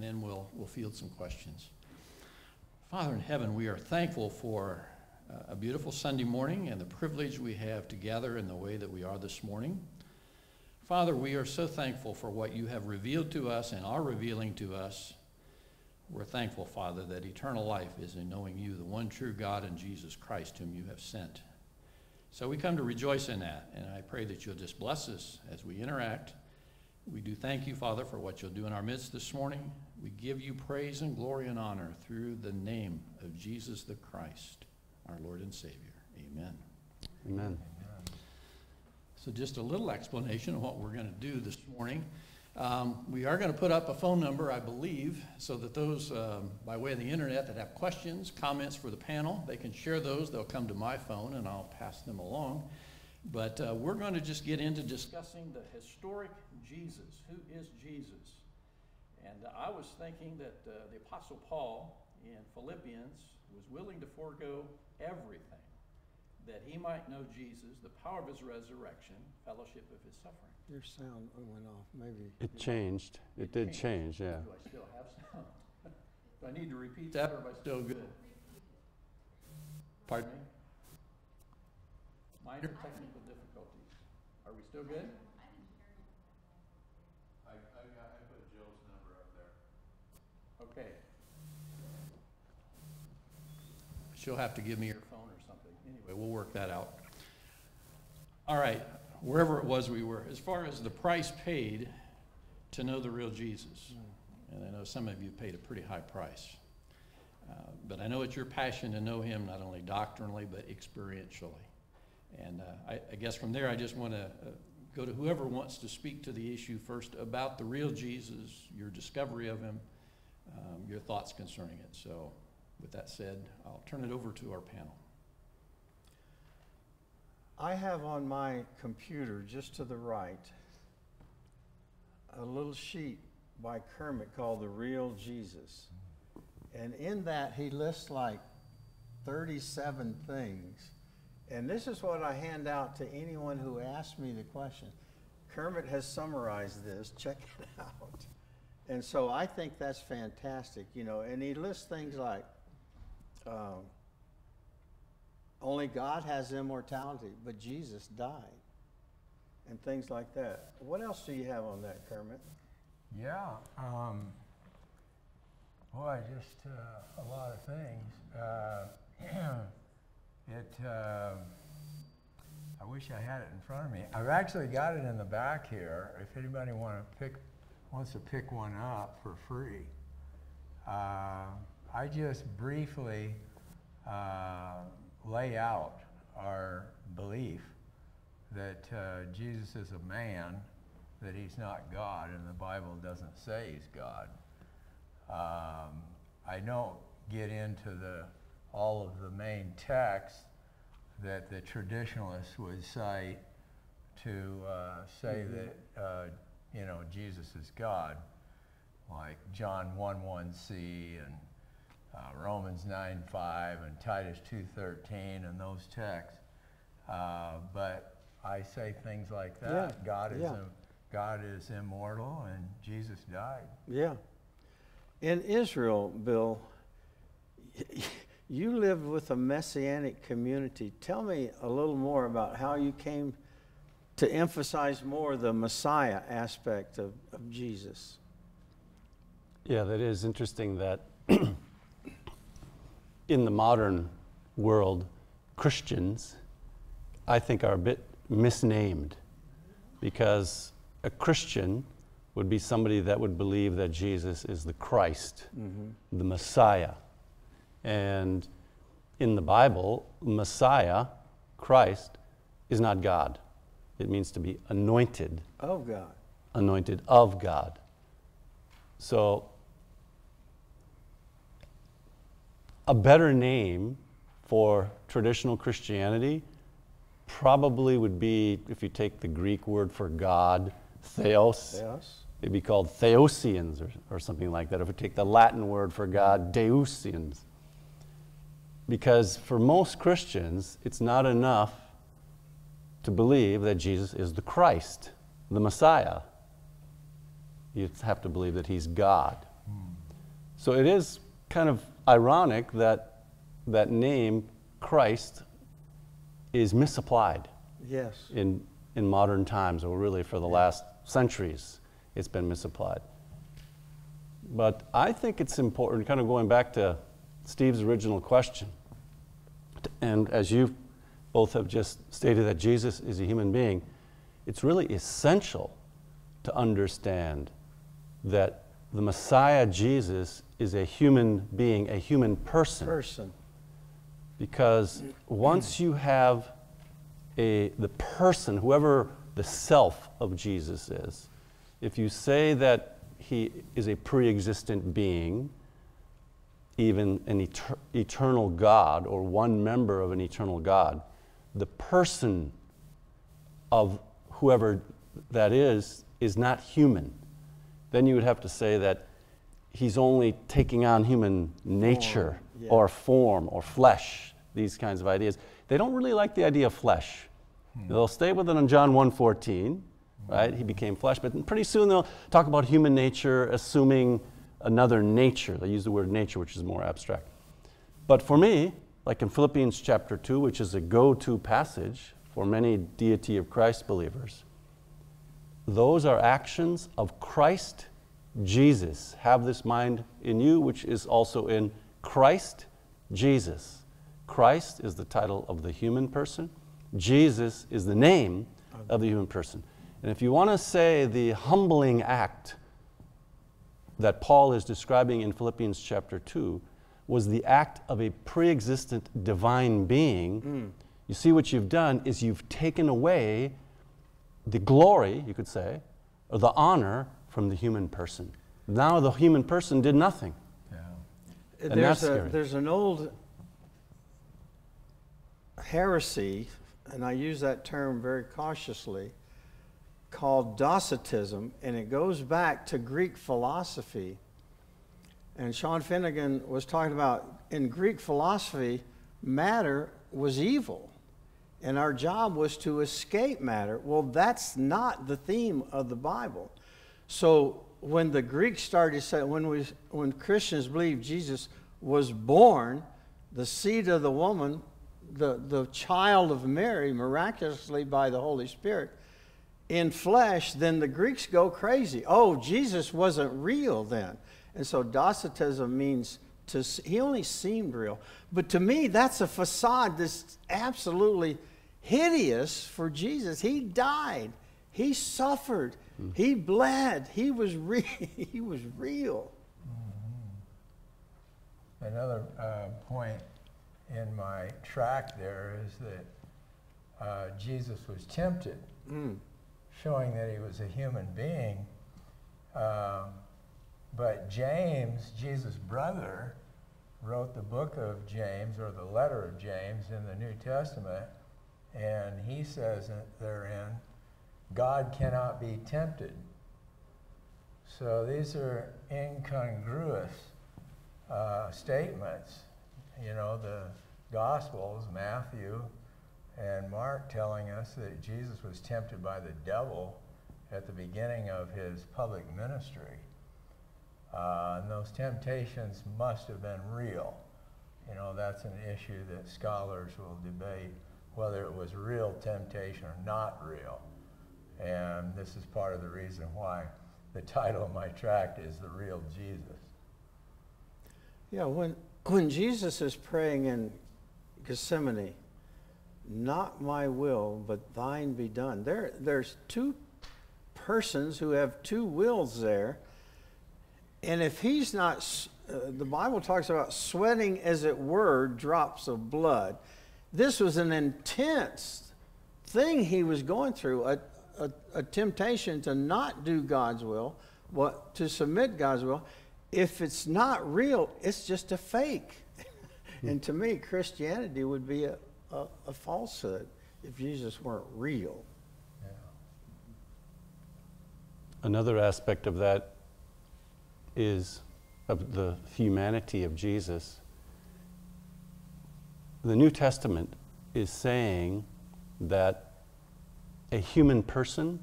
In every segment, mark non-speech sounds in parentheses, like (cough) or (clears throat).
and then we'll, we'll field some questions. Father in heaven, we are thankful for uh, a beautiful Sunday morning and the privilege we have to gather in the way that we are this morning. Father, we are so thankful for what you have revealed to us and are revealing to us. We're thankful, Father, that eternal life is in knowing you, the one true God and Jesus Christ, whom you have sent. So we come to rejoice in that, and I pray that you'll just bless us as we interact. We do thank you, Father, for what you'll do in our midst this morning. We give you praise and glory and honor through the name of Jesus the Christ, our Lord and Savior. Amen. Amen. So, just a little explanation of what we're going to do this morning. Um, we are going to put up a phone number, I believe, so that those um, by way of the internet that have questions, comments for the panel, they can share those. They'll come to my phone and I'll pass them along. But uh, we're going to just get into discussing the historic Jesus. Who is Jesus? And I was thinking that uh, the Apostle Paul in Philippians was willing to forego everything that he might know Jesus, the power of his resurrection, fellowship of his suffering. Your sound went off, maybe. It changed. It, It did changed. change, yeah. Do I still have sound? (laughs) Do I need to repeat that, or am I still good? Pardon me? Minor technical difficulties. Are we still good? I, I, got- I put Jill's number up there. Okay. She'll have to give me her phone or something. Anyway, we'll work that out. All right, wherever it was we were, as far as the price paid to know the real Jesus, and I know some of you paid a pretty high price. Uh, But I know it's your passion to know him not only doctrinally, but experientially. And uh, I, I guess from there, I just want to go to whoever wants to speak to the issue first about the real Jesus, your discovery of him, um, your thoughts concerning it. So, with that said, I'll turn it over to our panel. I have on my computer, just to the right, a little sheet by Kermit called The Real Jesus. And in that, he lists like 37 things. And this is what I hand out to anyone who asks me the question. Kermit has summarized this. Check it (laughs) out. And so I think that's fantastic, you know. And he lists things like um, only God has immortality, but Jesus died, and things like that. What else do you have on that, Kermit? Yeah. Um, boy, just uh, a lot of things. Uh, (clears throat) it. Uh, I wish I had it in front of me. I've actually got it in the back here. If anybody want to pick, wants to pick one up for free. Uh, I just briefly uh, lay out our belief that uh, Jesus is a man, that he's not God, and the Bible doesn't say he's God. Um, I don't get into the all of the main texts that the traditionalists would cite to uh, say that uh, you know Jesus is God, like John 1:1c and uh, Romans 9:5 and Titus 2:13 and those texts. Uh, but I say things like that. Yeah, God is yeah. im- God is immortal and Jesus died. Yeah. In Israel, Bill, (laughs) you lived with a messianic community. Tell me a little more about how you came to emphasize more the Messiah aspect of, of Jesus. Yeah, that is interesting that (clears throat) in the modern world, Christians, I think, are a bit misnamed because a Christian would be somebody that would believe that Jesus is the Christ, mm-hmm. the Messiah. And in the Bible, Messiah, Christ, is not God. It means to be anointed Of God. anointed of God. So, a better name for traditional Christianity probably would be, if you take the Greek word for God, theos, Yes. it'd be called Theosians or, or something like that. If we take the Latin word for God, Deusians. Because for most Christians, it's not enough to believe that Jesus is the Christ, the Messiah. You have to believe that he's God. So it is kind of ironic that that name, Christ, is misapplied Yes. in, in modern times, or really for the last centuries, it's been misapplied. But I think it's important, kind of going back to Steve's original question, and as you both have just stated that Jesus is a human being, it's really essential to understand that the Messiah Jesus is a human being, a human person. Person. Because once you have a, the person, whoever the self of Jesus is, if you say that he is a pre existent being, even an eter- eternal God or one member of an eternal God, the person of whoever that is is not human. Then you would have to say that he's only taking on human nature yeah. or form or flesh, these kinds of ideas. They don't really like the idea of flesh. Hmm. They'll stay with it on John 1:14, right? He hmm. became flesh, but pretty soon they'll talk about human nature assuming another nature. They use the word nature, which is more abstract. But for me, like in Philippians chapter 2, which is a go to passage for many deity of Christ believers, those are actions of Christ Jesus. Have this mind in you, which is also in Christ Jesus. Christ is the title of the human person, Jesus is the name of the human person. And if you want to say the humbling act that Paul is describing in Philippians chapter 2 was the act of a pre existent divine being, hmm. you see what you've done is you've taken away the glory, you could say, or the honor from the human person. Now the human person did nothing. Yeah. And there's, that's a, scary. there's an old heresy, and I use that term very cautiously, called Docetism, and it goes back to Greek philosophy. And Sean Finnegan was talking about in Greek philosophy, matter was evil, and our job was to escape matter. Well, that's not the theme of the Bible. So when the Greeks started saying, when, we, when Christians believed Jesus was born, the seed of the woman, the, the child of Mary, miraculously by the Holy Spirit, in flesh, then the Greeks go crazy. Oh, Jesus wasn't real then. And so Docetism means to, he only seemed real. But to me, that's a facade that's absolutely hideous for Jesus. He died, he suffered, he bled, he was, (laughs) re- he was real. Another uh, point in my track there is that uh, Jesus was tempted, showing that he was a human being. Um, but James, Jesus' brother, wrote the book of James or the letter of James in the New Testament, and he says therein, God cannot be tempted. So these are incongruous uh, statements. You know, the Gospels, Matthew and Mark telling us that Jesus was tempted by the devil at the beginning of his public ministry. Uh, and those temptations must have been real. You know, that's an issue that scholars will debate whether it was real temptation or not real. And this is part of the reason why the title of my tract is The Real Jesus. Yeah, when, when Jesus is praying in Gethsemane, not my will, but thine be done. There, there's two persons who have two wills there. And if he's not, uh, the Bible talks about sweating, as it were, drops of blood. This was an intense thing he was going through, a, a, a temptation to not do God's will, what, to submit God's will. If it's not real, it's just a fake. (laughs) and to me, Christianity would be a, a, a falsehood if Jesus weren't real. Another aspect of that is of the humanity of Jesus. The New Testament is saying that a human person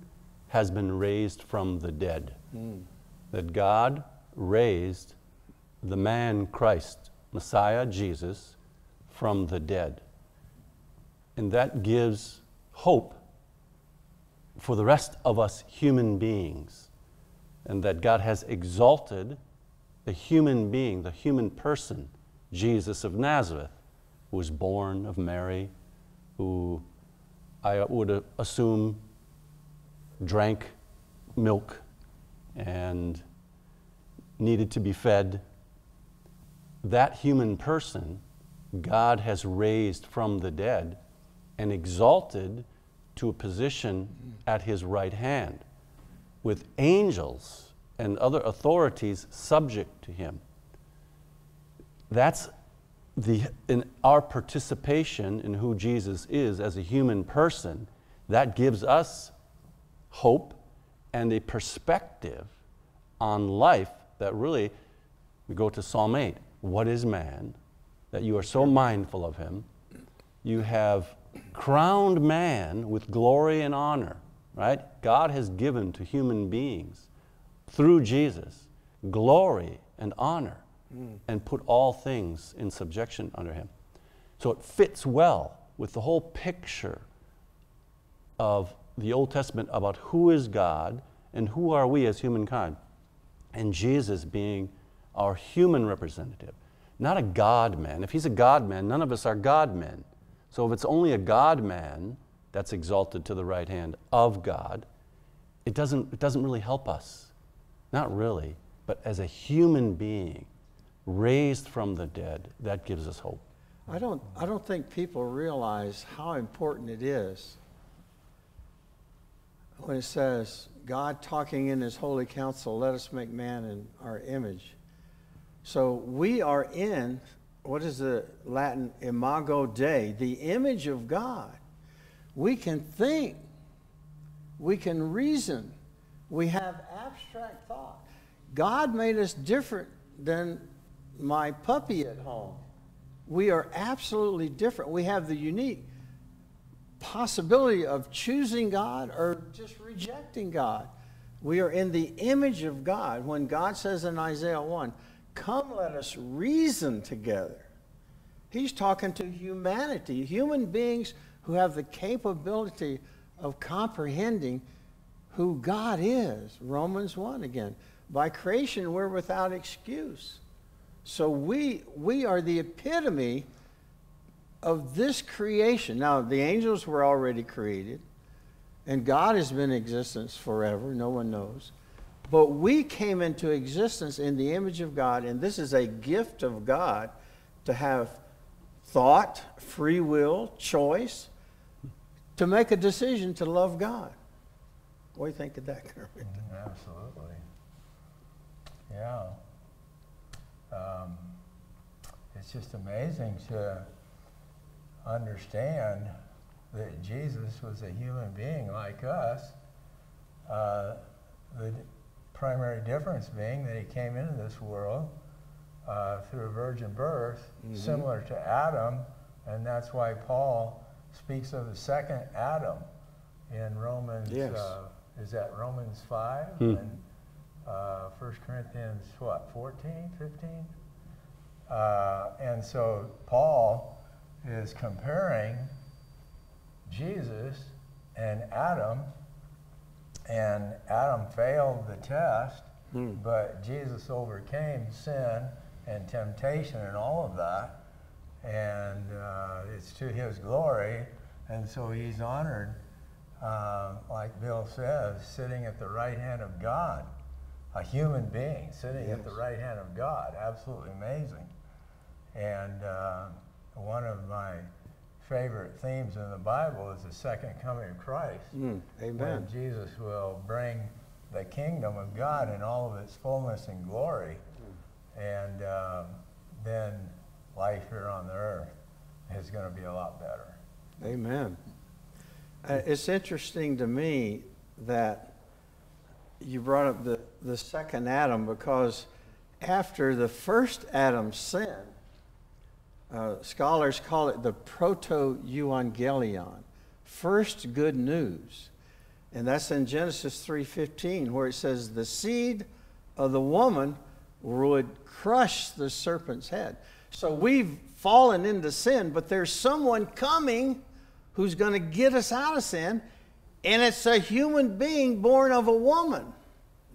has been raised from the dead. Hmm. That God raised the man Christ, Messiah Jesus, from the dead. And that gives hope for the rest of us human beings. And that God has exalted the human being, the human person, Jesus of Nazareth, who was born of Mary, who I would assume drank milk and needed to be fed. That human person, God has raised from the dead and exalted to a position at his right hand with angels and other authorities subject to him. That's the, in our participation in who Jesus is as a human person, that gives us hope and a perspective on life that really, we go to Psalm 8. What is man? That you are so mindful of him. You have crowned man with glory and honor, right? God has given to human beings through Jesus glory and honor mm. and put all things in subjection under him. So it fits well with the whole picture of the Old Testament about who is God and who are we as humankind. And Jesus being our human representative, not a God man. If he's a God man, none of us are God men. So if it's only a God man that's exalted to the right hand of God, it doesn't, it doesn't really help us. Not really, but as a human being raised from the dead, that gives us hope. I don't, I don't think people realize how important it is when it says, God talking in his holy council, let us make man in our image. So we are in what is the Latin imago Dei, the image of God. We can think, we can reason, we have abstract thought. God made us different than my puppy at home. We are absolutely different. We have the unique possibility of choosing God or just rejecting God. We are in the image of God. When God says in Isaiah 1, Come, let us reason together. He's talking to humanity, human beings who have the capability of comprehending who God is. Romans 1 again. By creation, we're without excuse. So we, we are the epitome of this creation. Now, the angels were already created, and God has been in existence forever. No one knows. But we came into existence in the image of God, and this is a gift of God to have thought, free will, choice, to make a decision to love God. What do you think of that, Kermit? Mm, absolutely. Yeah. Um, it's just amazing to understand that Jesus was a human being like us. Uh, the primary difference being that he came into this world uh, through a virgin birth, mm-hmm. similar to Adam, and that's why Paul speaks of the second Adam in Romans. Yes. Uh, is that Romans 5 mm. and uh, 1 Corinthians what 14, 15? Uh, and so Paul is comparing Jesus and Adam and Adam failed the test, mm. but Jesus overcame sin and temptation and all of that. And uh, it's to his glory. And so he's honored, uh, like Bill says, sitting at the right hand of God. A human being sitting yes. at the right hand of God. Absolutely amazing. And uh, one of my favorite themes in the Bible is the second coming of Christ. Mm, amen. When Jesus will bring the kingdom of God in all of its fullness and glory. Mm. And uh, then life here on the earth is going to be a lot better. Amen. Uh, it's interesting to me that you brought up the, the second Adam because after the first Adam sinned, uh, scholars call it the proto-evangelion, first good news. And that's in Genesis 3:15 where it says the seed of the woman would crush the serpent's head. So we've fallen into sin, but there's someone coming who's going to get us out of sin, and it's a human being born of a woman.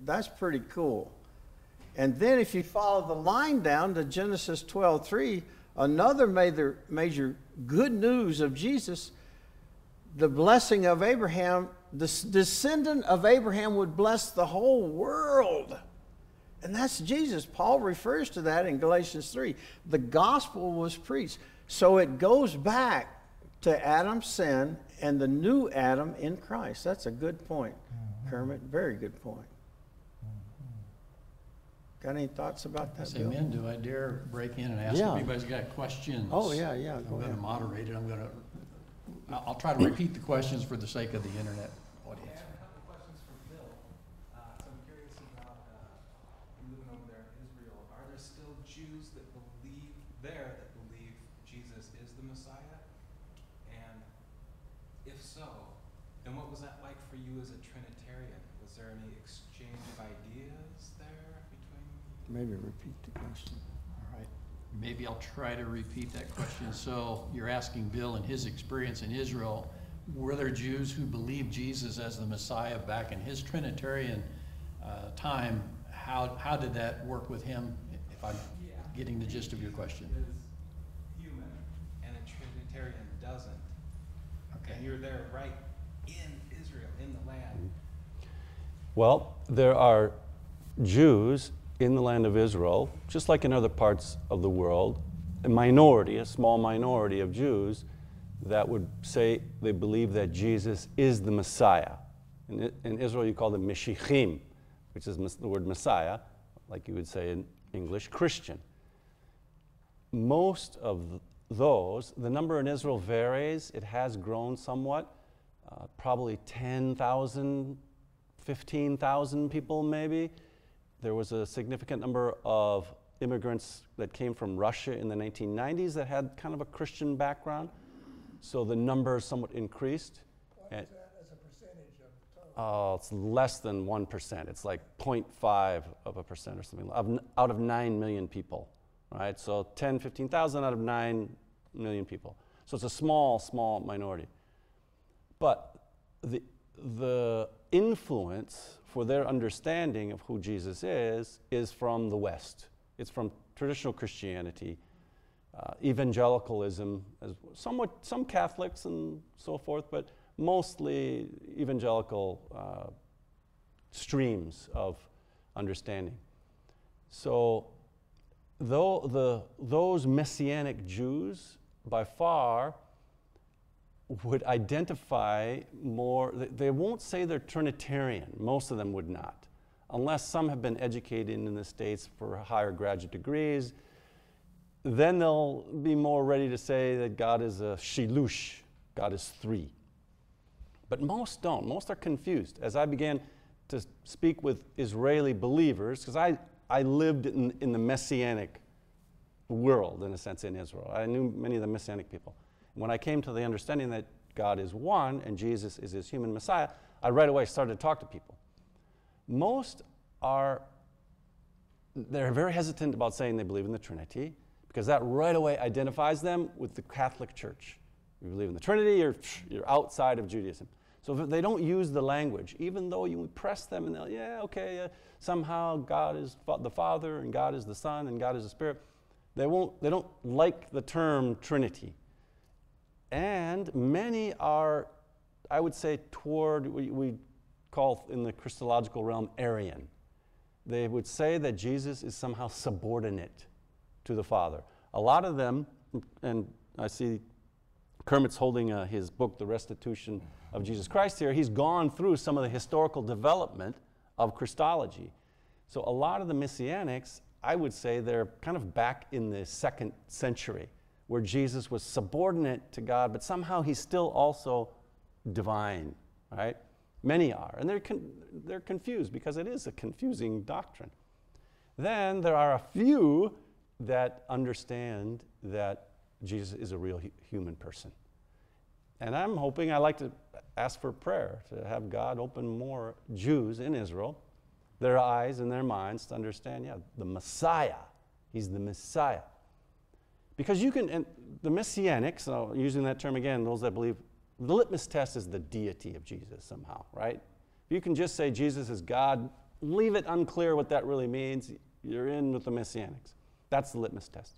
That's pretty cool. And then if you follow the line down to Genesis 12:3, another major, major good news of Jesus, the blessing of Abraham, the descendant of Abraham would bless the whole world. And that's Jesus. Paul refers to that in Galatians 3. The gospel was preached. So it goes back to Adam's sin and the new Adam in Christ. That's a good point, mm-hmm. Kermit. Very good point. Mm-hmm. Got any thoughts about that, Say, Bill? men, do I dare break in and ask if anybody's got questions? Oh, yeah, yeah, I'm going to moderate it. I'm going to, I'll I'll try to repeat the questions for the sake of the internet audience. I have a couple questions for Bill. Uh, so I'm curious about, uh, you living over there in Israel, are there still Jews that believe there that believe Jesus is the Messiah? And if so, then what was that like for you as a Trinitarian? Was there any exchange of ideas there between? Maybe repeat the question. All right. Maybe I'll try to repeat that question. So you're asking Bill in his experience in Israel, were there Jews who believed Jesus as the Messiah back in his Trinitarian uh, time? How, how did that work with him, if I'm Yeah. getting the gist of your question? Is human and a Trinitarian doesn't. Okay. And you're there right in Israel, in the land. Well, there are Jews in the land of Israel, just like in other parts of the world, a minority, a small minority of Jews that would say they believe that Jesus is the Messiah. In, in Israel, you call them Meshichim, which is the word Messiah, like you would say in English, Christian. Most of those, the number in Israel varies. It has grown somewhat, uh, probably 10,000, 15,000 people maybe. There was a significant number of immigrants that came from Russia in the 1990s that had kind of a Christian background. So the number somewhat increased. And- Oh, uh, it's less than 1%. It's like 0.5 of a percent or something, of, out of 9 million people, right? So 10, 15,000 out of 9 million people. So it's a small, small minority. But the, the influence for their understanding of who Jesus is is from the West. It's from traditional Christianity, uh, evangelicalism, as somewhat some Catholics and so forth, but mostly evangelical uh, streams of understanding. So, though the, those messianic Jews by far would identify more, they- won't say they're Trinitarian, most of them would not, unless some have been educated in the States for higher graduate degrees. Then they'll be more ready to say that God is a shilush, God is three. But most don't. Most are confused. As I began to speak with Israeli believers, because I, I lived in, in the messianic world, in a sense, in Israel. I knew many of the messianic people. When I came to the understanding that God is one and Jesus is his human Messiah, I right away started to talk to people. Most are, they're very hesitant about saying they believe in the Trinity because that right away identifies them with the Catholic Church. You believe in the Trinity, you're, you're outside of Judaism. So if they don't use the language, even though you press them and they'll, yeah, okay, uh, somehow God is the Father and God is the Son and God is the Spirit, they, won't, they don't like the term Trinity. And many are, I would say, toward what we call in the Christological realm Arian. They would say that Jesus is somehow subordinate to the Father. A lot of them, and I see Kermit's holding uh, his book, The Restitution of Jesus Christ, here. He's gone through some of the historical development of Christology. So a lot of the Messianics, I would say they're kind of back in the second century, where Jesus was subordinate to God, but somehow he's still also divine, right? Many are. And they're, con- they're confused because it is a confusing doctrine. Then there are a few that understand that Jesus is a real hu- human person. And I'm hoping, I like to ask for prayer to have God open more Jews in Israel their eyes and their minds to understand, yeah, the Messiah. He's the Messiah. Because you can, and the Messianics, so using that term again, those that believe, the litmus test is the deity of Jesus somehow, right? If you can just say Jesus is God, leave it unclear what that really means, you're in with the Messianics. That's the litmus test.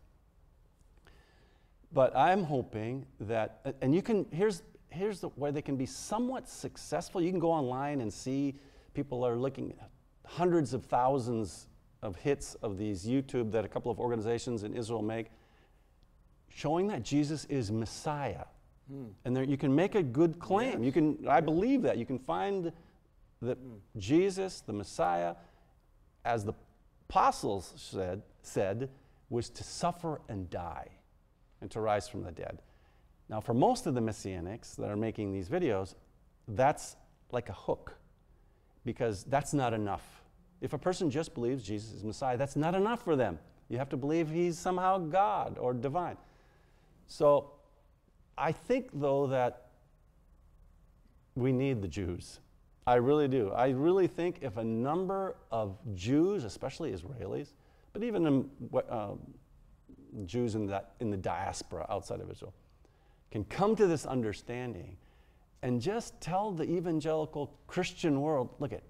But I'm hoping that, and you can, here's, here's the, where they can be somewhat successful. You can go online and see people are looking at hundreds of thousands of hits of these YouTube that a couple of organizations in Israel make, showing that Jesus is Messiah. Hmm. And there, you can make a good claim. You can, I believe that. You can find that hmm. Jesus, the Messiah, as the apostles said, said, was to suffer and die and to rise from the dead. Now, for most of the messianics that are making these videos, that's like a hook because that's not enough. If a person just believes Jesus is Messiah, that's not enough for them. You have to believe he's somehow God or divine. So, I think, though, that we need the Jews. I really do. I really think if a number of Jews, especially Israelis, but even um, uh, Jews in, that, in the diaspora outside of Israel, can come to this understanding and just tell the evangelical Christian world look at,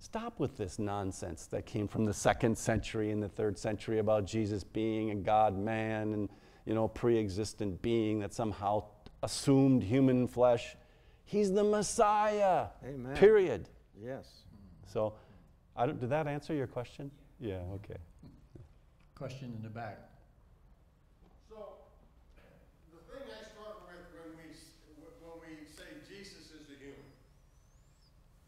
stop with this nonsense that came from the second century and the third century about Jesus being a God man and you know, pre-existent being that somehow assumed human flesh. He's the Messiah. Amen. Period. Yes. So, I don't, did that answer your question? Yeah. Okay. Question in the back. So, the thing I struggle with when we, s- when we say Jesus is a human,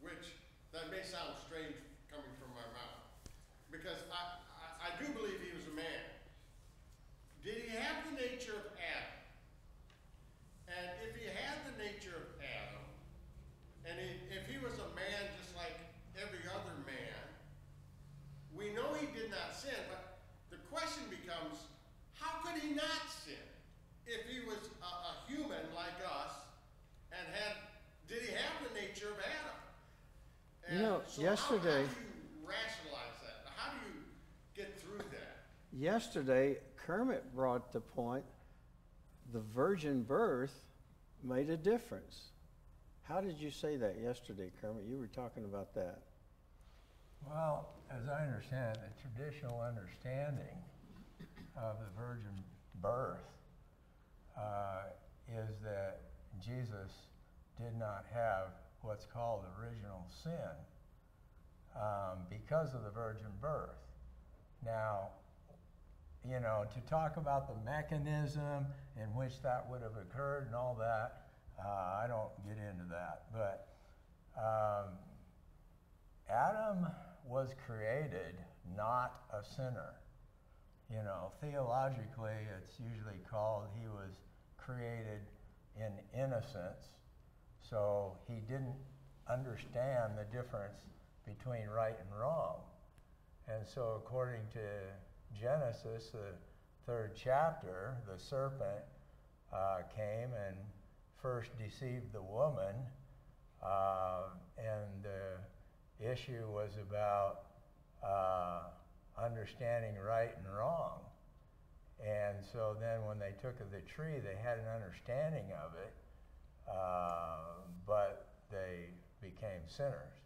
which, that may sound strange coming from my mouth, because I, I, I do believe he was a man. Did he have the nature of Adam? And if he had the nature of Adam, and he, if he was a man just like every other man, we know he did not sin, but the question becomes, how could he not sin? If he was a, a human like us and had, did he have the nature of Adam? You know, so yesterday- How do you rationalize that? How do you get through that? Yesterday, Kermit brought the point the virgin birth made a difference. How did you say that yesterday, Kermit? You were talking about that. Well, as I understand it, the traditional understanding of the virgin birth uh, is that Jesus did not have what's called original sin um, because of the virgin birth. Now, you know, to talk about the mechanism in which that would have occurred and all that, uh, I don't get into that. But um, Adam was created not a sinner. You know, theologically, it's usually called he was created in innocence. So he didn't understand the difference between right and wrong. And so, according to Genesis, the third chapter, the serpent uh, came and first deceived the woman, uh, and the issue was about uh, understanding right and wrong. And so then, when they took of the tree, they had an understanding of it, uh, but they became sinners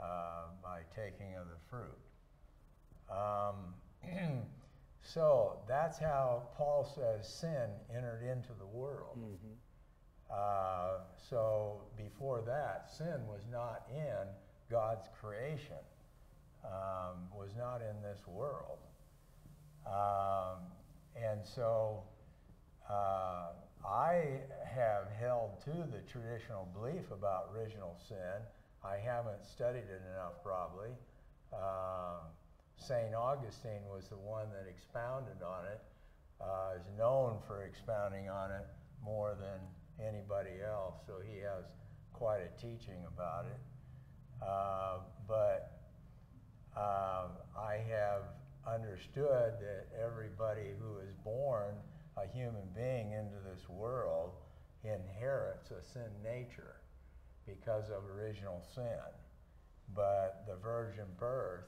uh, by taking of the fruit. Um, (clears throat) so that's how Paul says sin entered into the world. Uh, so before that, sin was not in God's creation, um, was not in this world. Um, and so uh, I have held to the traditional belief about original sin. I haven't studied it enough, probably. Uh, St. Augustine was the one that expounded on it, uh, is known for expounding on it more than anybody else, so he has quite a teaching about it. Uh, but um, I have understood that everybody who is born a human being into this world inherits a sin nature because of original sin. but the virgin birth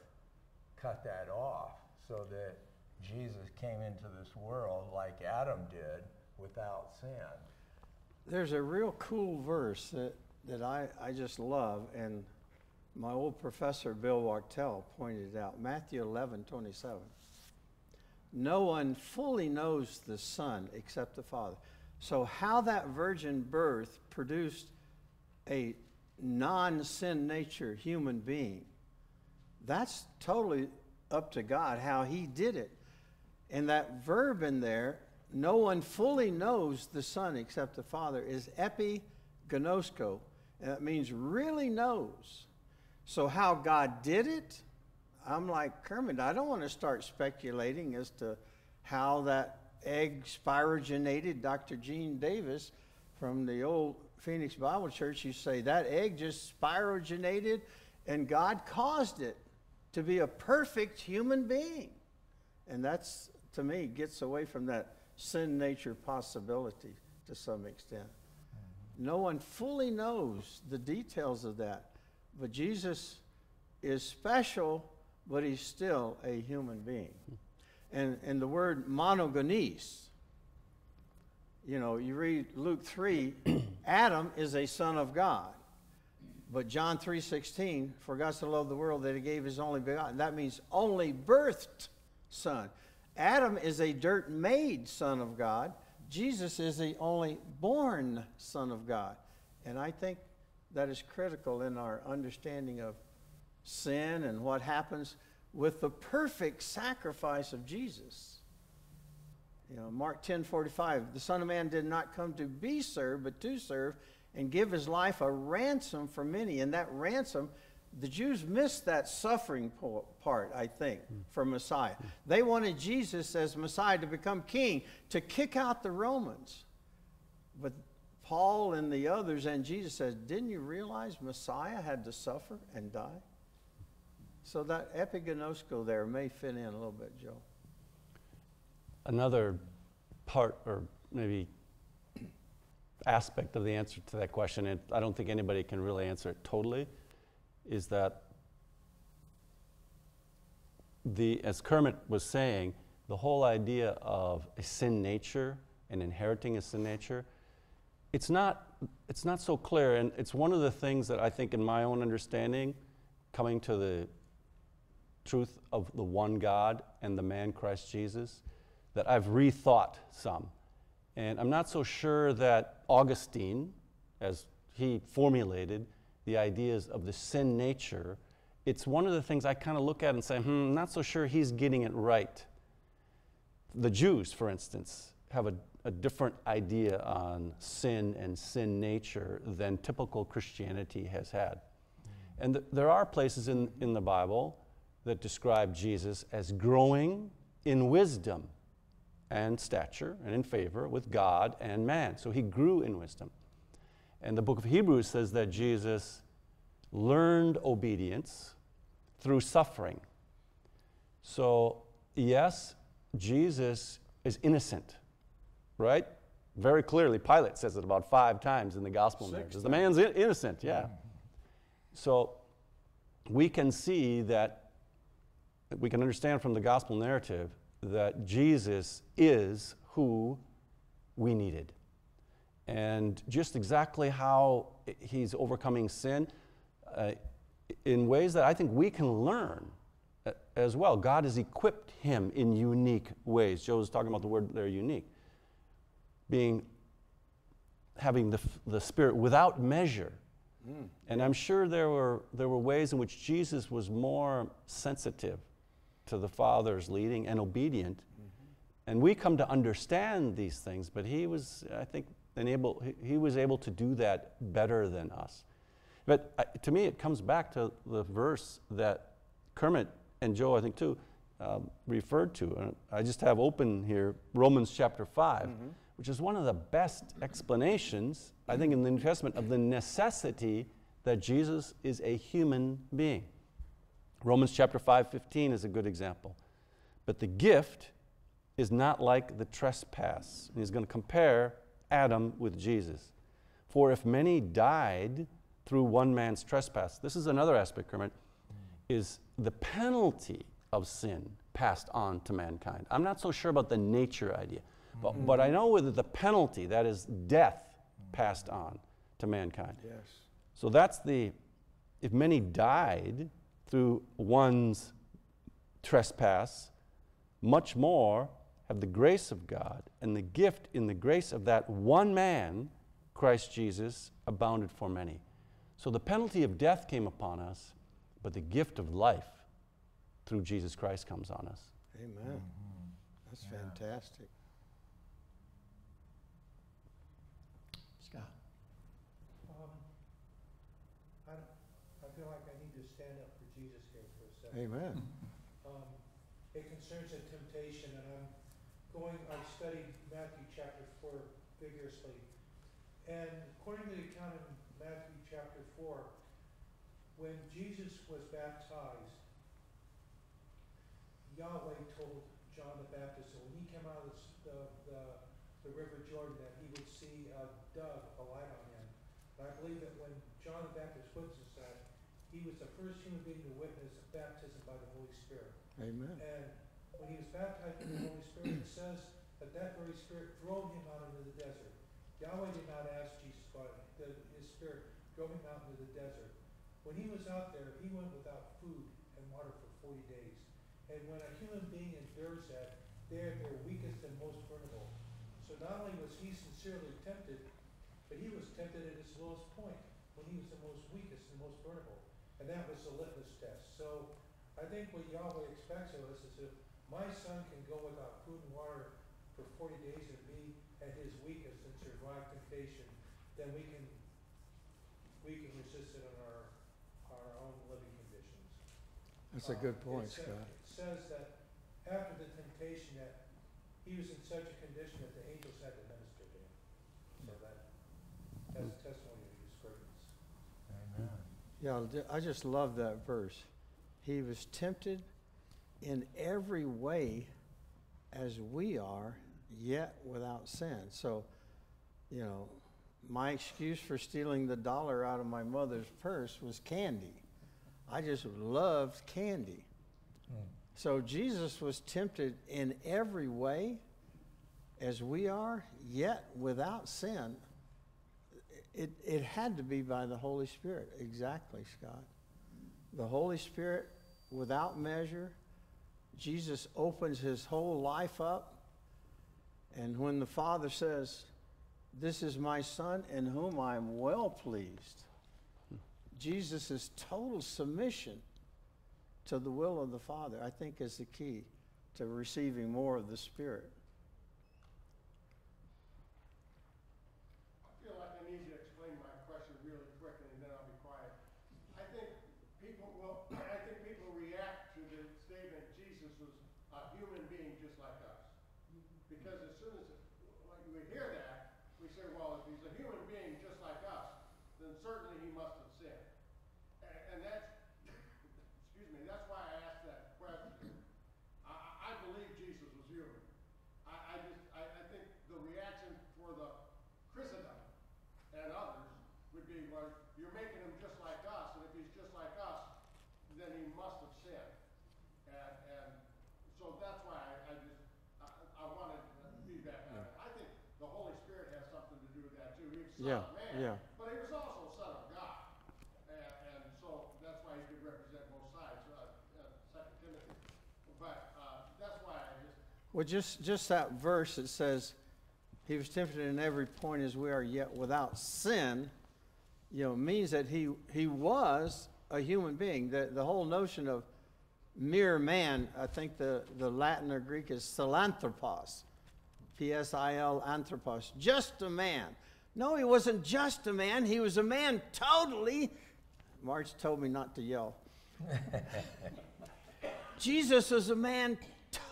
cut that off so that Jesus came into this world like Adam did without sin. There's a real cool verse that, that I, I just love, and my old professor Bill Wachtel pointed out Matthew 11 27. No one fully knows the Son except the Father. So, how that virgin birth produced a non sin nature human being, that's totally up to God how He did it. And that verb in there, no one fully knows the Son except the Father, is epignosko. And that means really knows. So, how God did it, I'm like, Kermit, I don't want to start speculating as to how that egg spiroginated. Dr. Gene Davis from the old Phoenix Bible Church, you say that egg just spiroginated and God caused it to be a perfect human being. And that's, to me, gets away from that sin nature possibility to some extent. No one fully knows the details of that, but Jesus is special, but he's still a human being. And, and the word monogenes, you know, you read Luke 3, (clears throat) Adam is a son of God. But John 3:16, for God so loved the world that he gave his only begotten. That means only birthed son. Adam is a dirt made son of God. Jesus is the only born son of God. And I think that is critical in our understanding of sin and what happens with the perfect sacrifice of Jesus. You know, Mark 10 45, the Son of Man did not come to be served, but to serve and give his life a ransom for many. And that ransom, the Jews missed that suffering part, I think, hmm. for Messiah. They wanted Jesus as Messiah to become king, to kick out the Romans. But Paul and the others and Jesus says, Didn't you realize Messiah had to suffer and die? So that epignosko there may fit in a little bit, Joe. Another part, or maybe aspect of the answer to that question, and I don't think anybody can really answer it totally, is that the, as Kermit was saying, the whole idea of a sin nature and inheriting a sin nature, it's not, it's not so clear. And it's one of the things that I think, in my own understanding, coming to the truth of the one God and the man Christ Jesus, that I've rethought some. And I'm not so sure that Augustine, as he formulated the ideas of the sin nature, it's one of the things I kind of look at and say, hmm, I'm not so sure he's getting it right. The Jews, for instance, have a, a different idea on sin and sin nature than typical Christianity has had. And th- there are places in, in the Bible that describe Jesus as growing in wisdom and stature and in favor with God and man. So he grew in wisdom. And the book of Hebrews says that Jesus learned obedience through suffering. So, yes, Jesus is innocent, right? Very clearly, Pilate says it about five times in the gospel narratives. The man's innocent, yeah. Mm. So, we can see that, we can understand from the gospel narrative that Jesus is who we needed. And just exactly how he's overcoming sin uh, in ways that I think we can learn uh, as well. God has equipped him in unique ways. Joe was talking about the word there, unique. Being, having the, the Spirit without measure. Mm. And I'm sure there were, there were ways in which Jesus was more sensitive to the Father's leading and obedient. Mm-hmm. And we come to understand these things, but he was, I think, able, he was able to do that better than us. But uh, to me, it comes back to the verse that Kermit and Joe, I think too, um, referred to. And I just have open here Romans chapter 5, mm-hmm. which is one of the best explanations, I think, in the New Testament of the necessity that Jesus is a human being. Romans chapter 5, 15 is a good example. But the gift is not like the trespass. And he's going to compare Adam with Jesus. For if many died through one man's trespass. This is another aspect, Kermit, is the penalty of sin passed on to mankind. I'm not so sure about the nature idea, but, mm-hmm. but I know with the penalty, that is death, passed on to mankind. Yes. So that's the, if many died through one's trespass, much more have the grace of God and the gift in the grace of that one man, Christ Jesus, abounded for many. So the penalty of death came upon us, but the gift of life through Jesus Christ comes on us. Amen. That's Yeah. fantastic. Scott? Um, I, don't- I feel like I need to stand up for Jesus here for a second. Amen. Um, it concerns a temptation, and I'm going, I've studied Matthew chapter four vigorously. And according to the account in Matthew chapter four, when Jesus was baptized, Yahweh told John the Baptist that when he came out of the, the, the, river Jordan, that he would see a dove alight on him. And I believe that when John the Baptist witnessed that, he was the first human being to witness baptism by the Holy Spirit. Amen. And when he was baptized in the Holy Spirit, it says that that very Spirit drove him out into the desert. Yahweh did not ask Jesus about it. The, his Spirit drove him out into the desert. When he was out there, he went without food and water for 40 days. And when a human being endures that, they're their weakest and most vulnerable. So not only was he sincerely tempted, but he was tempted at his lowest point, when he was the most weakest and most vulnerable. That was the litmus test. So I think what Yahweh expects of us is if my son can go without food and water for forty days and be at his weakest and survive temptation, then we can, we can resist it in our, our own living conditions. That's a good Uh, point, it Scott. It says that after the temptation that he was in such a condition that the angels had to minister to him. So that, that's testimony of his greatness. Amen. Yeah, I just love that verse. He was tempted in every way as we are, yet without sin. So, you know, my excuse for stealing the dollar out of my mother's purse was candy. I just loved candy. Hmm. So Jesus was tempted in every way as we are, yet without sin. It, it had to be by the Holy Spirit. Exactly, Scott. The Holy Spirit, without measure, Jesus opens his whole life up. And when the Father says, This is my Son in whom I am well pleased, Jesus' total submission to the will of the Father, I think, is the key to receiving more of the Spirit. I feel like I need to explain my question really quickly and then I'll be quiet. I think people will, I think people react to the statement, Jesus was a human being just like us. Because as soon as, like, we hear that, we say, well, if he's a human being just like us, then certainly he must have sinned. And, and that's, excuse me, that's why I asked that question. I, I- I believe Jesus was human. I, I just, I, I think the reaction for the Christendom and others would be, well, you're making him just like us, and if he's just like us, then he must have sinned. And, and so that's why I, I just, I, I wanted feedback on it. I think the Holy Spirit has something to do with that too. He was son Yeah, of man, yeah. but he was also son of God. And, and so that's why he could represent both sides, uh, uh, Second Timothy. But, uh, that's why I just, Well, just, just that verse that says, he was tempted in every point as we are, yet without sin, you know, means that he, he was a human being. The, the whole notion of mere man, I think the, the Latin or Greek is psilanthropos, P-S-I-L anthropos, just a man. No, he wasn't just a man. He was a man totally. Marge told me not to yell. (laughs) Jesus was a man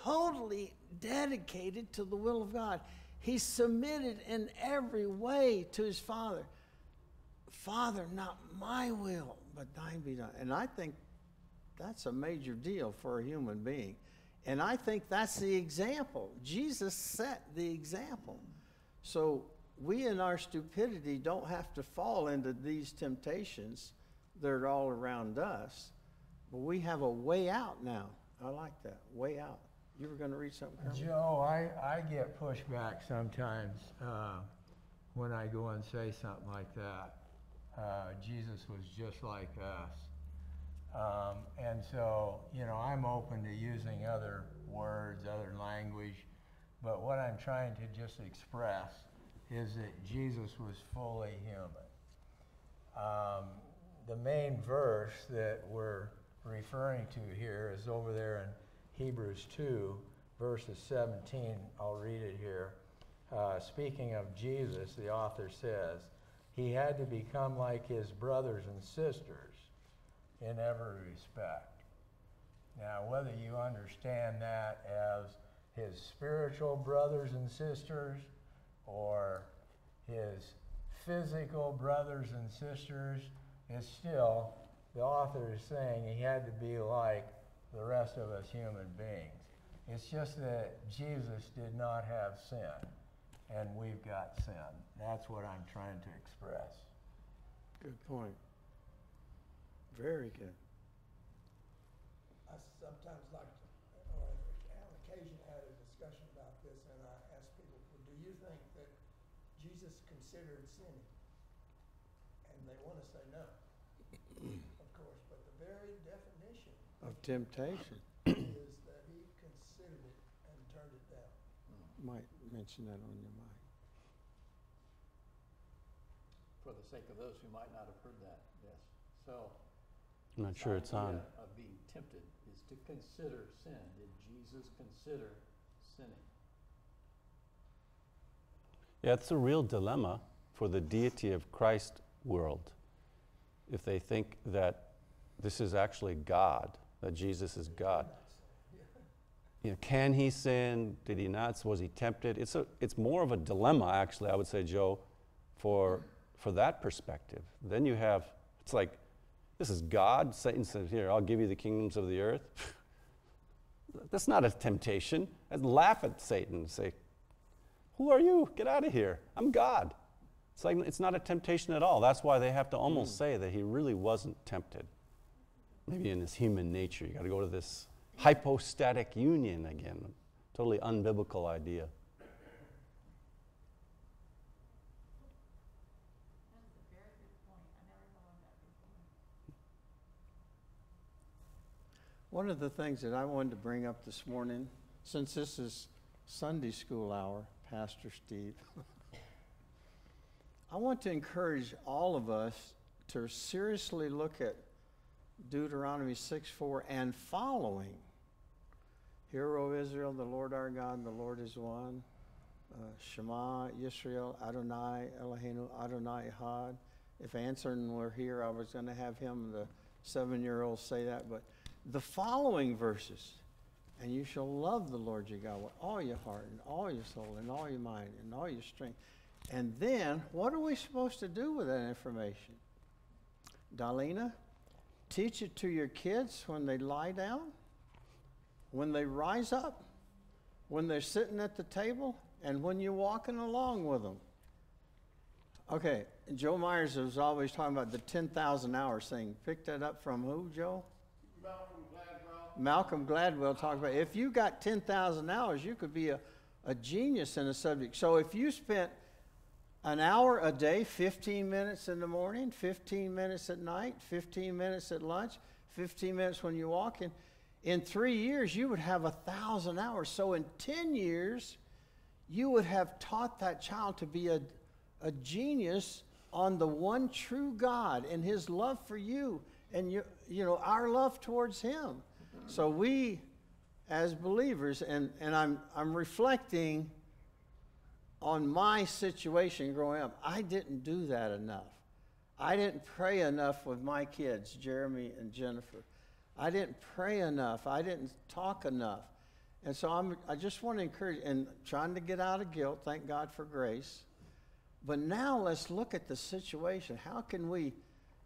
totally dedicated to the will of God. He submitted in every way to his Father. Father, not my will, but thine be done. And I think that's a major deal for a human being. And I think that's the example. Jesus set the example. So we in our stupidity don't have to fall into these temptations that are all around us, but we have a way out now. I like that, way out. You were going to read something? Joe, I, I get pushback sometimes uh, when I go and say something like that. Uh, Jesus was just like us. Um, and so, you know, I'm open to using other words, other language, but what I'm trying to just express is that Jesus was fully human. Um, the main verse that we're referring to here is over there in Hebrews 2, verses 17. I'll read it here. Uh, speaking of Jesus, the author says, He had to become like his brothers and sisters in every respect. Now, whether you understand that as his spiritual brothers and sisters or his physical brothers and sisters, is still, the author is saying he had to be like the rest of us human beings. It's just that Jesus did not have sin, and we've got sin. That's what I'm trying to express. Good point. Very good. I sometimes like, to- or on occasion had a discussion about this, and I asked people, well, do you think that Jesus considered sinning? And they want to say no, (clears throat) of course, but the very definition Of temptation. is that he considered it and turned it down. Mm. Might mention that on your mind. For the sake of those who might not have heard that, yes. So. I'm not sure it's on. Of being tempted is to consider sin. Did Jesus consider sinning? Yeah, it's a real dilemma for the deity of Christ world if they think that this is actually God, that Jesus is God. You know, can he sin? Did he not? Was he tempted? It's, a, it's more of a dilemma, actually, I would say, Joe, for, for that perspective. Then you have, it's like, this is God. Satan says, Here, I'll give you the kingdoms of the earth. (laughs) That's not a temptation. I'd laugh at Satan and say, Who are you? Get out of here. I'm God. It's like it's not a temptation at all. That's why they have to almost hmm. say that he really wasn't tempted. Maybe in his human nature, you got to go to this hypostatic union again. Totally unbiblical idea. That's a very good point. I never thought of that before. One of the things that I wanted to bring up this morning, since this is Sunday school hour, Pastor Steve, I want to encourage all of us to seriously look at Deuteronomy 6 4 and following. Hear, O Israel, the Lord our God, the Lord is one. Uh, Shema Yisrael Adonai Eloheinu Adonai Echad. If Anson were here, I was going to have him, the seven year old, say that. But the following verses, and you shall love the Lord your God with all your heart and all your soul and all your mind and all your strength. And then, what are we supposed to do with that information? Darlena, teach it to your kids when they lie down, when they rise up, when they're sitting at the table, and when you're walking along with them. Okay, Joe Myers was always talking about the 10,000 hours thing. Pick that up from who, Joe? Malcolm Gladwell talked about if you got 10,000 hours, you could be a, a genius in a subject. So if you spent an hour a day, 15 minutes in the morning, 15 minutes at night, 15 minutes at lunch, 15 minutes when you're walking, in three years, you would have a thousand hours. So in 10 years, you would have taught that child to be a, a genius on the one true God and his love for you and you, you know our love towards him. So we as believers and, and I'm I'm reflecting on my situation growing up. I didn't do that enough. I didn't pray enough with my kids, Jeremy and Jennifer. I didn't pray enough. I didn't talk enough. And so I'm, I just want to encourage, and trying to get out of guilt, thank God for grace. But now let's look at the situation. How can we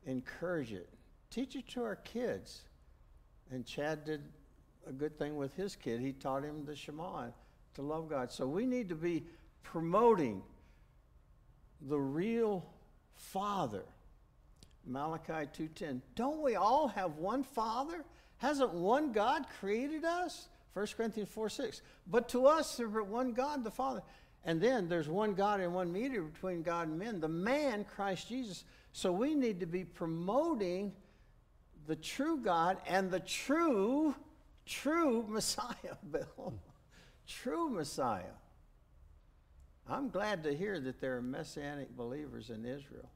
encourage it? Teach it to our kids. And Chad did a good thing with his kid. He taught him the Shema to love God. So we need to be promoting the real Father. Malachi 2:10. Don't we all have one Father? Hasn't one God created us? 1 Corinthians 4 6. But to us, there's but one God, the Father. And then there's one God and one mediator between God and men, the man, Christ Jesus. So we need to be promoting the true God and the true, true Messiah, (laughs) Bill. true Messiah. I'm glad to hear that there are messianic believers in Israel.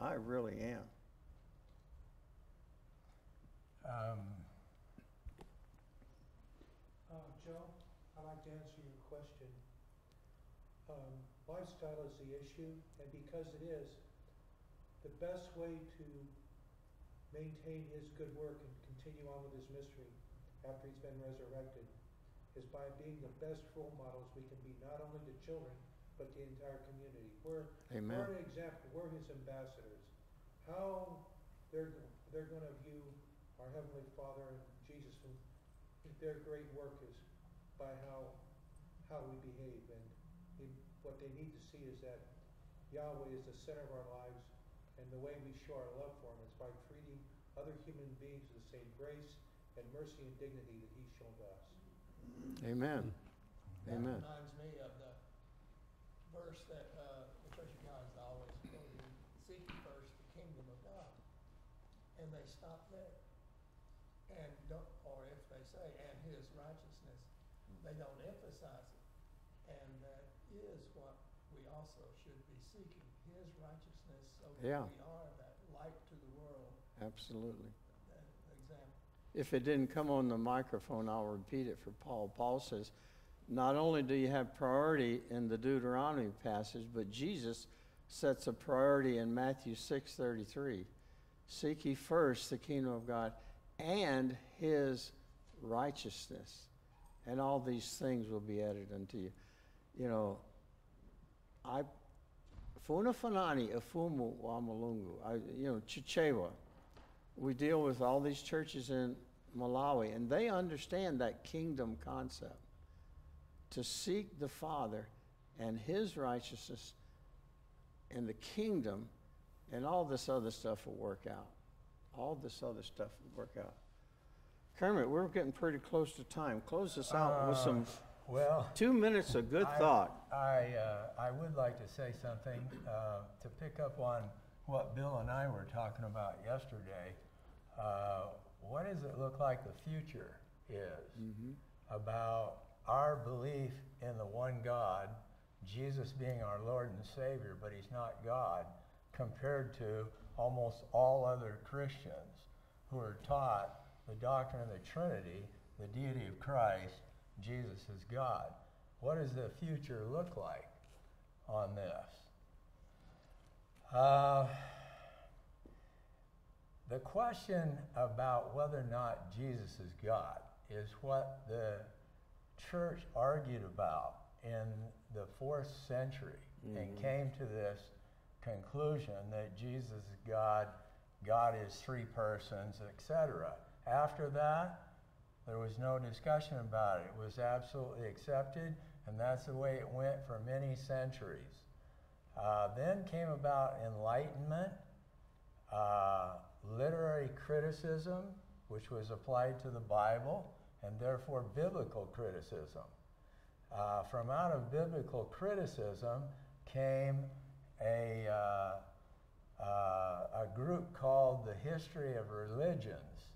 I really am. Um, Uh, Joe, I'd like to answer your question. Um, lifestyle is the issue, and because it is, the best way to maintain his good work and continue on with his ministry after he's been resurrected is by being the best role models we can be, not only to children, but the entire community. We're, Amen. we're an example, we're his ambassadors. How they're, they're gonna view our Heavenly Father and Jesus and their great work is by how, how we behave. And what they need to see is that Yahweh is the center of our lives, and the way we show our love for Him is by treating other human beings with the same grace and mercy and dignity that He's shown to us. Amen. That Amen. reminds me of the verse that, uh, the Church of God is always quoting, seek first the kingdom of God. And they stop there. And don't, or if they say, and his righteousness, they don't emphasize it. And that is what we also should be seeking, his righteousness, so Yeah. we are that light to the world, Absolutely. that example. If it didn't come on the microphone, I'll repeat it for Paul. Paul says, not only do you have priority in the Deuteronomy passage, but Jesus sets a priority in Matthew 6:33. Seek ye first the kingdom of God and his righteousness, and all these things will be added unto you. You know, I funa fanani afumu wa malungu. I, you know, chichewa we deal with all these churches in Malawi, and they understand that kingdom concept to seek the Father and His righteousness and the kingdom, and all this other stuff will work out. All this other stuff will work out. Kermit, we're getting pretty close to time. Close this out with some uh, well, two minutes of good I- thought. I, uh, I would like to say something uh, to pick up on what Bill and I were talking about yesterday. Uh, what does it look like the future is about our belief in the one God, Jesus being our Lord and Savior, but He's not God, compared to almost all other Christians who are taught the doctrine of the Trinity, the deity of Christ, Jesus is God. What does the future look like on this? Uh, the question about whether or not Jesus is God is what the church argued about in the fourth century and came to this conclusion that Jesus is God, God is three persons, etc. After that, there was no discussion about it. It was absolutely accepted, and that's the way it went for many centuries. Uh, then came about enlightenment, uh, literary criticism, which was applied to the Bible, and therefore biblical criticism. Uh, from out of biblical criticism came a, uh, uh, a group called the History of Religions.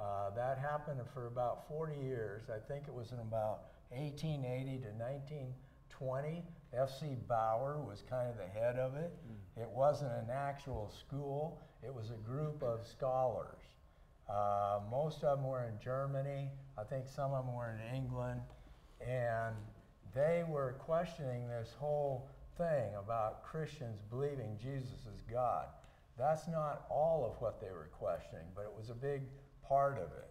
Uh, that happened for about 40 years. I think it was in about 1880 to 1920. F.C. Baur was kind of the head of it. It wasn't an actual school, it was a group of scholars. Uh, most of them were in Germany. I think some of them were in England. And they were questioning this whole thing about Christians believing Jesus is God. That's not all of what they were questioning, but it was a big part of it.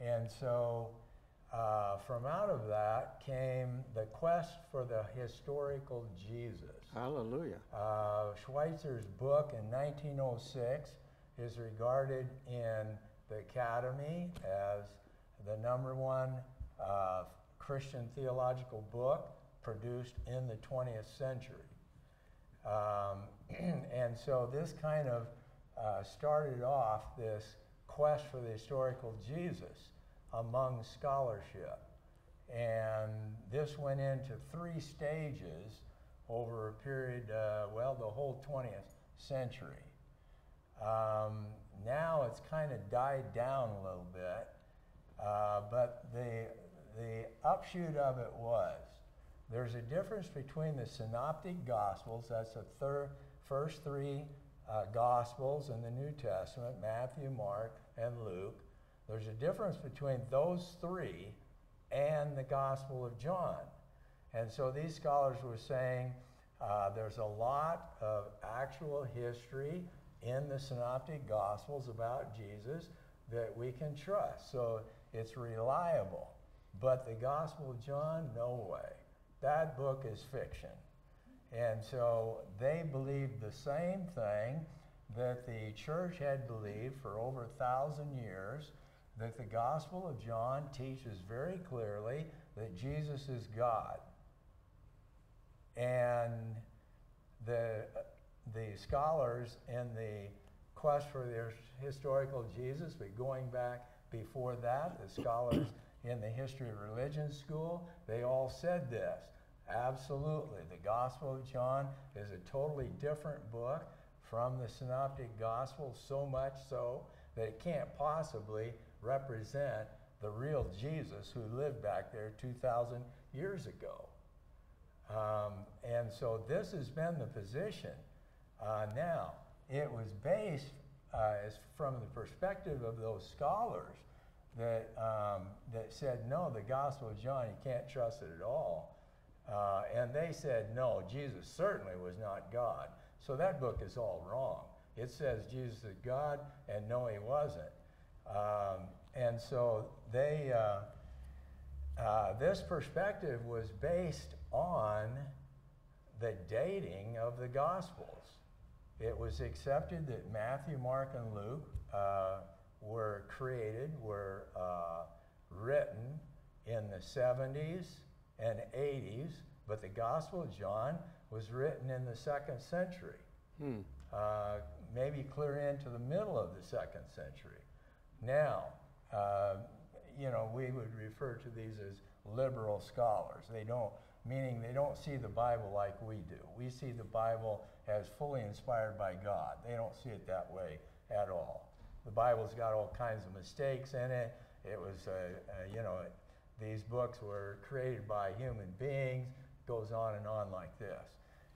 And so uh, from out of that came the quest for the historical Jesus. Hallelujah. Uh, Schweitzer's book in 1906 is regarded in the Academy as the number one uh, Christian theological book produced in the 20th century. Um, (clears throat) and so this kind of uh, started off this quest for the historical Jesus among scholarship. And this went into three stages over a period, uh, well, the whole 20th century. Um, now it's kind of died down a little bit, uh, but the, the upshoot of it was there's a difference between the synoptic gospels, that's the thir- first three uh, gospels in the New Testament Matthew, Mark, and Luke. There's a difference between those three and the Gospel of John. And so these scholars were saying uh, there's a lot of actual history in the synoptic gospels about Jesus that we can trust. So it's reliable. But the Gospel of John, no way. That book is fiction. And so they believed the same thing that the church had believed for over a thousand years that the Gospel of John teaches very clearly that Jesus is God. And the, the scholars in the quest for their historical Jesus, but going back before that, the scholars in the history of religion school, they all said this. Absolutely. The Gospel of John is a totally different book from the Synoptic Gospel, so much so that it can't possibly represent the real Jesus who lived back there 2,000 years ago. Um, and so this has been the position. Uh, now, it was based uh, as from the perspective of those scholars that, um, that said, no, the Gospel of John, you can't trust it at all. Uh, and they said, no, Jesus certainly was not God. So that book is all wrong. It says Jesus is God, and no, he wasn't. Um, and so they, uh, uh, this perspective was based on the dating of the Gospels. It was accepted that Matthew, Mark, and Luke uh, were created, were uh, written in the 70s and 80s, but the Gospel of John was written in the second century, Hmm. uh, maybe clear into the middle of the second century. Now, uh, you know, we would refer to these as liberal scholars. They don't, meaning they don't see the Bible like we do. We see the Bible as fully inspired by God. They don't see it that way at all. The Bible's got all kinds of mistakes in it. It was, uh, uh, you know, these books were created by human beings, goes on and on like this.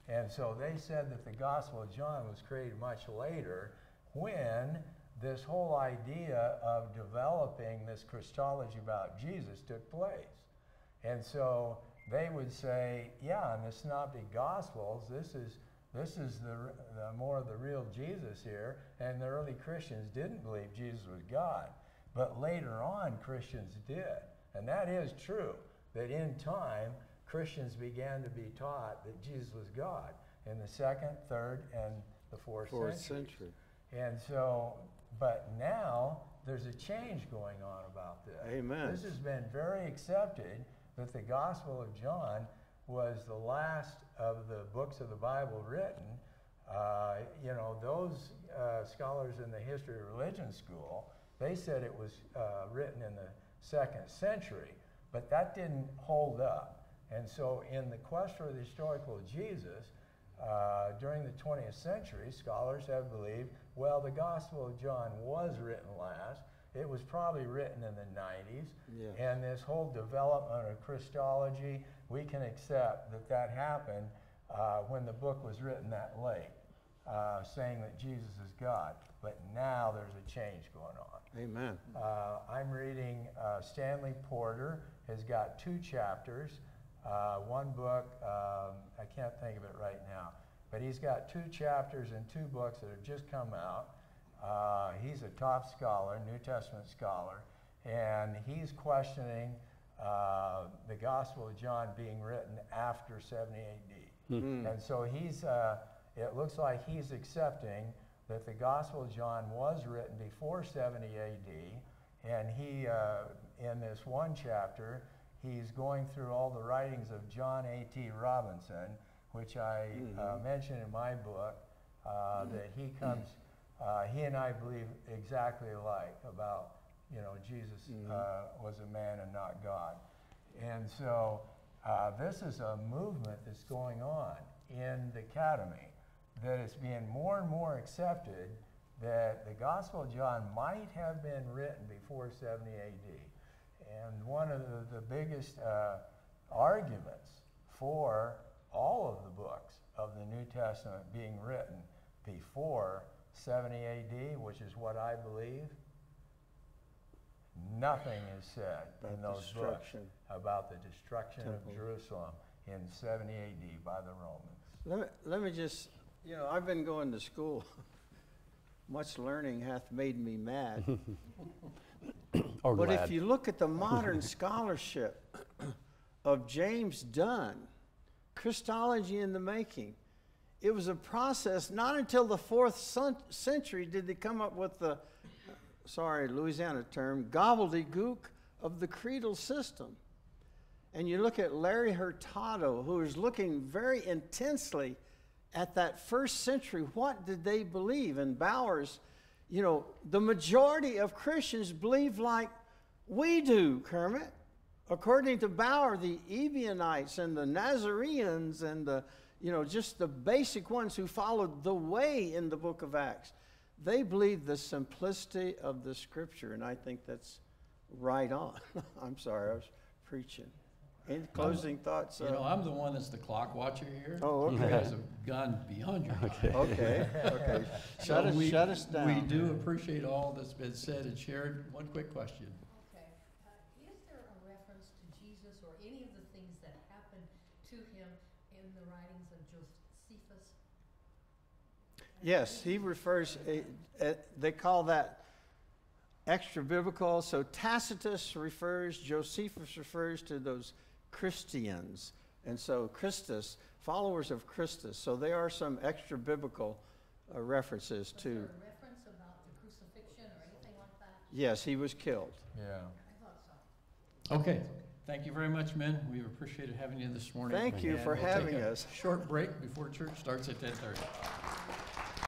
And so they said that the Gospel of John was created much later when this whole idea of developing this Christology about Jesus took place. And so they would say, yeah, in the Synoptic Gospels, this is, this is the, the more of the real Jesus here, and the early Christians didn't believe Jesus was God. But later on, Christians did. And that is true, that in time, Christians began to be taught that Jesus was God in the second, third, and the fourth, Fourth century. And so, but now there's a change going on about this. Amen. This has been very accepted that the Gospel of John was the last of the books of the Bible written. Uh, you know, those uh, scholars in the history of religion school, they said it was uh, written in the second century, but that didn't hold up. And so, in the quest for the historical Jesus, uh, during the 20th century, scholars have believed, well, the Gospel of John was written last. It was probably written in the 90s. Yes. And this whole development of Christology, we can accept that that happened uh, when the book was written that late, uh, saying that Jesus is God. But now there's a change going on. Amen. Uh, I'm reading uh, Stanley Porter has got two chapters. Uh, one book, um, I can't think of it right now, but he's got two chapters in two books that have just come out. Uh, he's a top scholar, New Testament scholar, and he's questioning uh, the Gospel of John being written after 70 AD. Hmm. And so he's, uh, it looks like he's accepting that the Gospel of John was written before 70 AD, and he, uh, in this one chapter, he's going through all the writings of John A.T. Robinson, which I uh, Mhm. mention in my book, uh, that he comes, uh, he and I believe exactly alike about, you know, Jesus Mhm. uh, was a man and not God. And so uh, this is a movement that's going on in the academy that is being more and more accepted that the Gospel of John might have been written before 70 AD. And one of the, the biggest uh, arguments for all of the books of the New Testament being written before 70 AD, which is what I believe, nothing is said in those books about the destruction Temple. of Jerusalem in 70 AD by the Romans. Let me, let me just, you know, I've been going to school. (laughs) Much learning hath made me mad. (laughs) Or But glad. if you look at the modern (laughs) scholarship of James Dunn, Christology in the Making, it was a process, not until the fourth century did they come up with the, sorry, Louisiana term, gobbledygook of the creedal system. And you look at Larry Hurtado, who is looking very intensely at that first century. What did they believe? And Bauer's, you know, the majority of Christians believe like we do, Kermit. According to Bauer, the Ebionites and the Nazareans and the, you know, just the basic ones who followed the way in the book of Acts, they believed the simplicity of the scripture. And I think that's right on. (laughs) I'm sorry, I was preaching. Any closing thoughts? You know, uh, I'm the one that's the clock watcher here. Oh, You guys have gone beyond your time. Okay, okay. So Shut us, we- shut us down. We do appreciate all that's been said and shared. One quick question. Okay, uh, is there a reference to Jesus or any of the things that happened to him in the writings of Josephus? Yes, he refers, uh, uh, they call that extra biblical. So Tacitus refers, Josephus refers to those Christians. And so Christus, followers of Christus. So there are some extra biblical uh, references Was to, there a reference about the crucifixion or anything like that? yes, he was killed. Yeah. I thought so. Okay, thank you very much, men. We appreciated having you this morning. Thank you And for we'll take having a us. Short break before church starts at ten thirty.